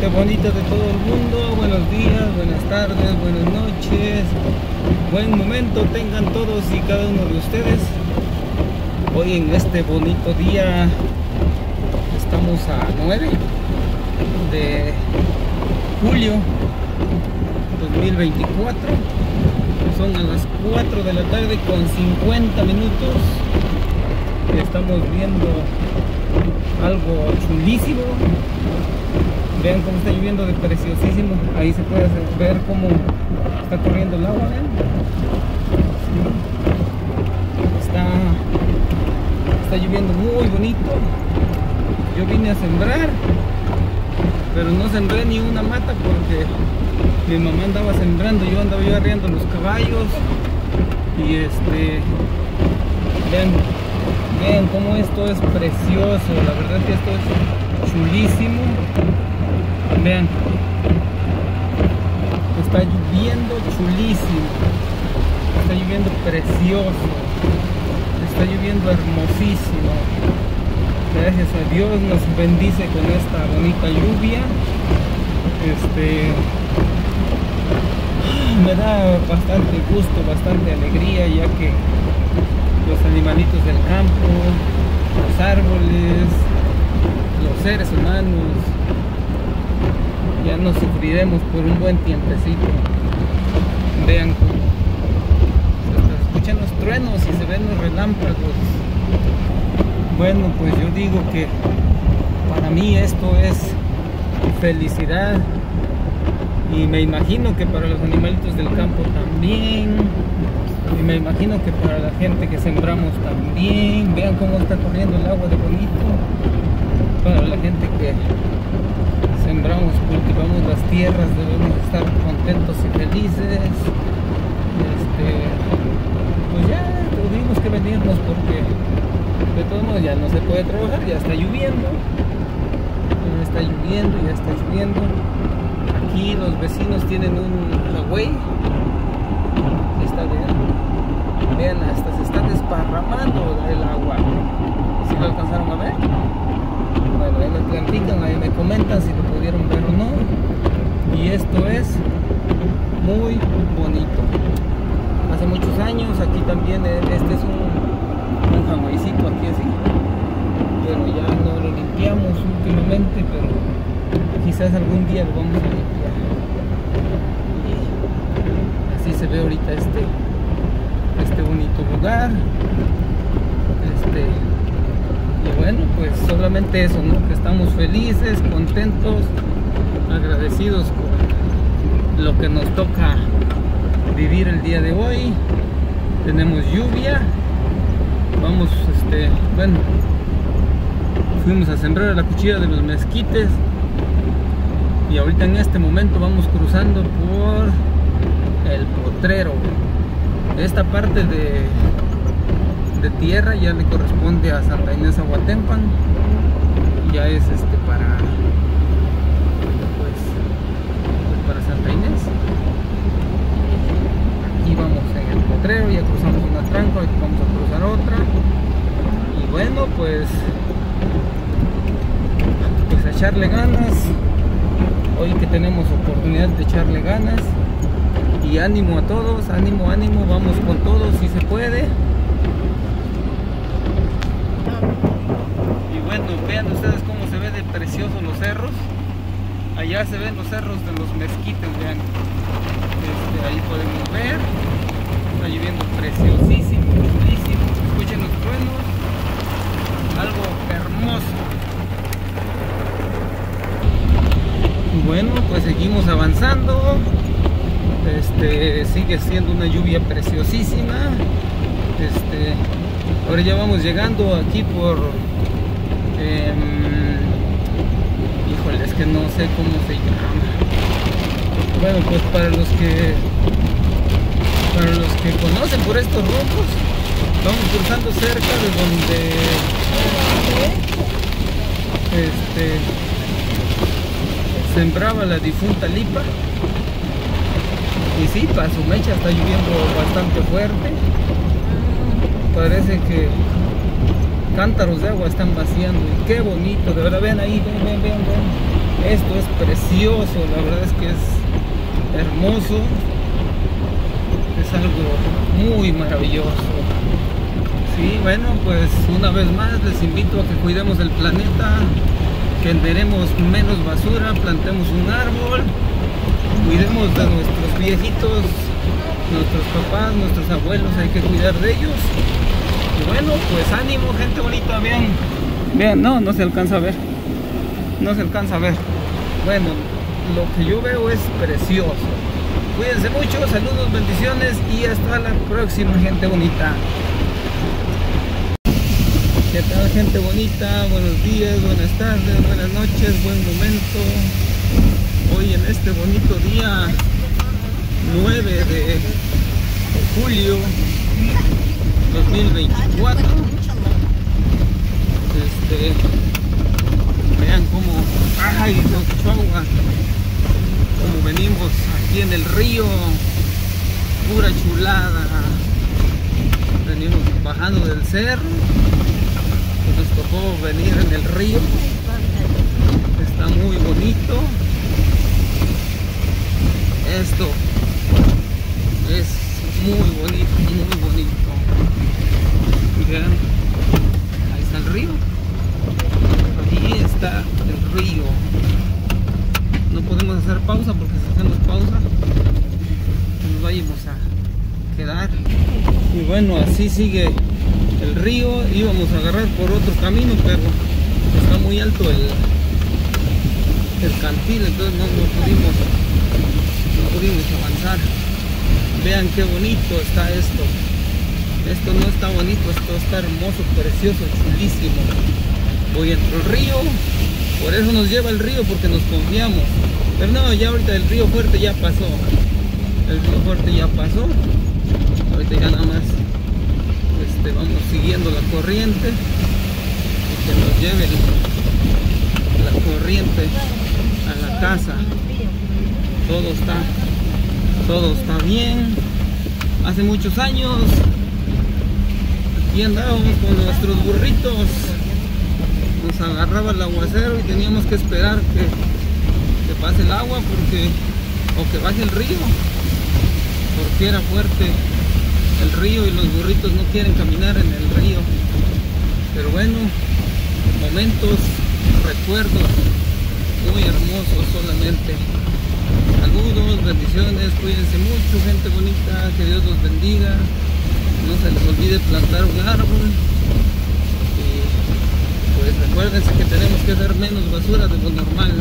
gente bonita de todo el mundo, buenos días, buenas tardes, buenas noches, buen momento tengan todos y cada uno de ustedes. Hoy en este bonito día estamos a 9 de julio 2024 son a las 4 de la tarde con 50 minutos. Estamos viendo algo chulísimo vean cómo está lloviendo de preciosísimo. Ahí se puede ver cómo está corriendo el agua está está lloviendo muy bonito. Yo vine a sembrar pero no sembré ni una mata porque mi mamá andaba sembrando yo andaba yo arriando los caballos. Y este vean vean cómo esto es precioso. La verdad que esto es chulísimo vean está lloviendo chulísimo. Está lloviendo precioso. Está lloviendo hermosísimo. Gracias a Dios nos bendice con esta bonita lluvia. Este me da bastante gusto bastante alegría ya que los animalitos del campo los árboles los seres humanos ya no sufriremos por un buen tiempecito. Vean se escuchan los truenos y se ven los relámpagos. Bueno, pues yo digo que para mí esto es felicidad. Y me imagino que para los animalitos del campo también. Y me imagino que para la gente que sembramos también. Vean cómo está corriendo el agua de bonito. Para la gente que tierras debemos estar contentos y felices este, pues ya tuvimos que venirnos porque de todos modos ya no se puede trabajar, ya está lloviendo. Está lloviendo, ya está lloviendo. Aquí los vecinos tienen un Huawei. Está bien. Vean, hasta se está desparramando el agua. ¿Si lo alcanzaron a ver? Bueno, ahí me platican, ahí me comentan si lo pudieron ver o no. Y esto es muy bonito. Hace muchos años aquí también eh, este es un un jamaiecito aquí así pero ya no lo limpiamos últimamente pero quizás algún día lo vamos a limpiar y así se ve ahorita este este bonito lugar este y bueno pues solamente eso ¿no? que estamos felices contentos agradecidos por lo que nos toca vivir el día de hoy. Tenemos lluvia. Vamos este bueno fuimos a sembrar la cuchilla de los mezquites. Y ahorita en este momento vamos cruzando por el potrero. Esta parte de de tierra ya le corresponde a Santa Inés Aguatempan. Ya es este para pues, pues para Santa Inés aquí vamos en el potrero ya cruzamos una tranca aquí vamos a cruzar otra y bueno pues pues a echarle ganas hoy que tenemos oportunidad de echarle ganas y ánimo a todos ánimo ánimo vamos con todos si se puede y bueno vean ustedes cómo se ve de preciosos los cerros allá se ven los cerros de los mezquites vean este, ahí podemos ver está lloviendo preciosísimo, chulísimo. Escuchen los truenos. Algo hermoso. Bueno, pues seguimos avanzando. Este sigue siendo una lluvia preciosísima. Este ahora ya vamos llegando aquí por eh, híjole, es que no sé cómo se llama. Bueno, pues para los que para los que conocen por estos rumbos, vamos cruzando cerca de donde este, sembraba la difunta lipa. Y sí, para su mecha está lloviendo bastante fuerte. Parece que cántaros de agua están vaciando. Y qué bonito, de verdad, vean ahí, ven, ven, ven, ven. Esto es precioso, la verdad es que es hermoso. Es algo muy maravilloso. Sí, bueno, pues una vez más les invito a que cuidemos el planeta, que enderemos menos basura, plantemos un árbol, cuidemos de nuestros viejitos, nuestros papás, nuestros abuelos, hay que cuidar de ellos. Y bueno, pues ánimo, gente bonita, vean. Vean, no, no se alcanza a ver. No se alcanza a ver. Bueno, lo que yo veo es precioso. Cuídense mucho, saludos, bendiciones y hasta la próxima, gente bonita. ¿Qué tal gente bonita? Buenos días, buenas tardes, buenas noches, buen momento. Hoy en este bonito día 9 de julio 2024. Este, vean cómo, ay, mucho agua, como venimos aquí en el río, pura chulada. Venimos bajando del cerro, nos tocó venir en el río, está muy bonito. Esto es muy bonito, muy bonito. Vean, ahí está el río. Ahí está el río. No podemos hacer pausa porque si hacemos pausa nos vayamos a quedar. Y bueno, así sigue el río. Íbamos a agarrar por otro camino, pero está muy alto el, el cantil, entonces no, no pudimos no pudimos avanzar. Vean qué bonito está esto. Esto no está bonito, esto está hermoso, precioso, chulísimo. Voy entre el río, por eso nos lleva el río, porque nos confiamos. Pero no, ya ahorita el río fuerte ya pasó. El río fuerte ya pasó. Ahorita ya nada más este, vamos siguiendo la corriente. Y que nos lleve la corriente a la casa. Todo está todo está bien. Hace muchos años aquí andábamos con nuestros burritos. Nos agarraba el aguacero y teníamos que esperar que, que pase el agua porque o que baje el río porque era fuerte el río y los burritos no quieren caminar en el río. Pero bueno, momentos, recuerdos muy hermosos solamente. Saludos, bendiciones, cuídense mucho, gente bonita, que Dios los bendiga. No se les olvide plantar un árbol. Y pues recuérdense que tenemos que hacer menos basura de lo normal.